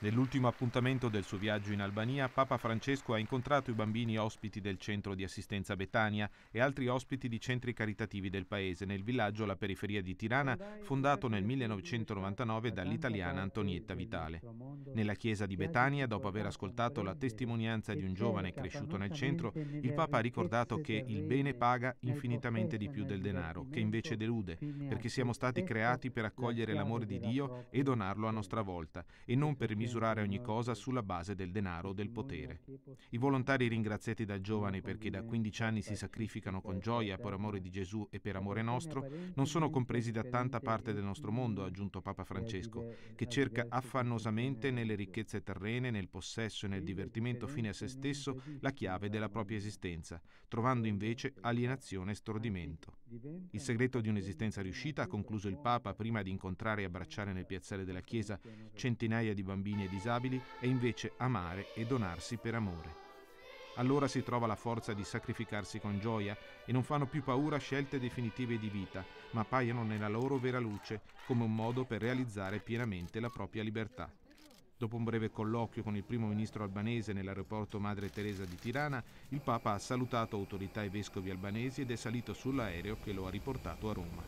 Nell'ultimo appuntamento del suo viaggio in Albania, Papa Francesco ha incontrato i bambini ospiti del centro di assistenza Betania e altri ospiti di centri caritativi del paese nel villaggio alla periferia di Tirana, fondato nel 1999 dall'italiana Antonietta Vitale. Nella chiesa di Betania, dopo aver ascoltato la testimonianza di un giovane cresciuto nel centro, il Papa ha ricordato che il bene paga infinitamente di più del denaro, che invece delude, perché siamo stati creati per accogliere l'amore di Dio e donarlo a nostra volta, e non per misurare misurare ogni cosa sulla base del denaro o del potere. I volontari ringraziati dal giovane perché da 15 anni si sacrificano con gioia per amore di Gesù e per amore nostro, non sono compresi da tanta parte del nostro mondo, ha aggiunto Papa Francesco, che cerca affannosamente nelle ricchezze terrene, nel possesso e nel divertimento fine a se stesso la chiave della propria esistenza, trovando invece alienazione e stordimento. Il segreto di un'esistenza riuscita, ha concluso il Papa prima di incontrare e abbracciare nel piazzale della Chiesa centinaia di bambini e disabili è invece amare e donarsi per amore. Allora si trova la forza di sacrificarsi con gioia e non fanno più paura scelte definitive di vita, ma appaiono nella loro vera luce come un modo per realizzare pienamente la propria libertà. Dopo un breve colloquio con il primo ministro albanese nell'aeroporto Madre Teresa di Tirana, il Papa ha salutato autorità e vescovi albanesi ed è salito sull'aereo che lo ha riportato a Roma.